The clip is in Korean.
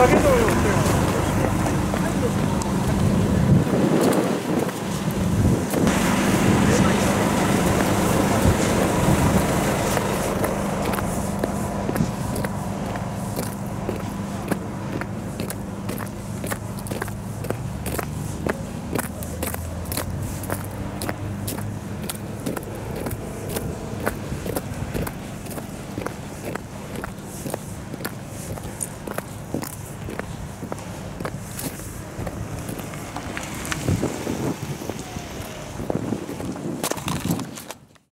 가게도 없어요.